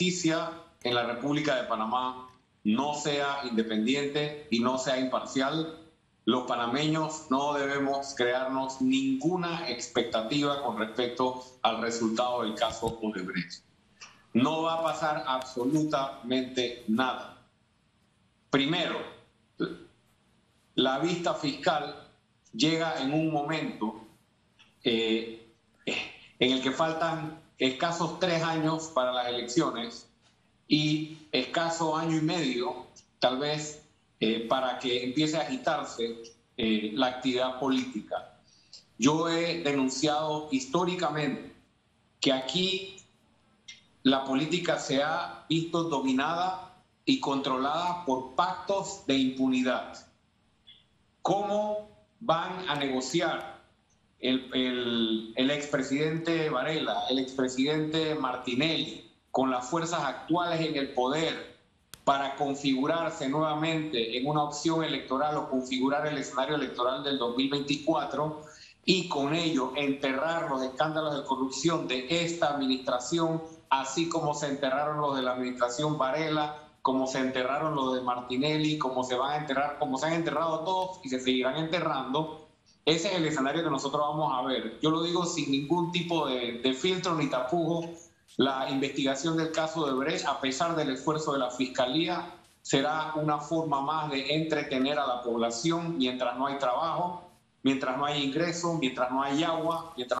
justicia en la República de Panamá no sea independiente y no sea imparcial, los panameños no debemos crearnos ninguna expectativa con respecto al resultado del caso Odebrecht. No va a pasar absolutamente nada. Primero, la vista fiscal llega en un momento eh, en el que faltan escasos tres años para las elecciones y escaso año y medio, tal vez, eh, para que empiece a agitarse eh, la actividad política. Yo he denunciado históricamente que aquí la política se ha visto dominada y controlada por pactos de impunidad. ¿Cómo van a negociar el, el, el expresidente Varela, el expresidente Martinelli, con las fuerzas actuales en el poder para configurarse nuevamente en una opción electoral o configurar el escenario electoral del 2024 y con ello enterrar los escándalos de corrupción de esta administración, así como se enterraron los de la administración Varela, como se enterraron los de Martinelli, como se van a enterrar, como se han enterrado todos y se seguirán enterrando. Ese es el escenario que nosotros vamos a ver. Yo lo digo sin ningún tipo de, filtro ni tapujo, la investigación del caso de Brecht, a pesar del esfuerzo de la Fiscalía, será una forma más de entretener a la población mientras no hay trabajo, mientras no hay ingresos, mientras no hay agua, mientras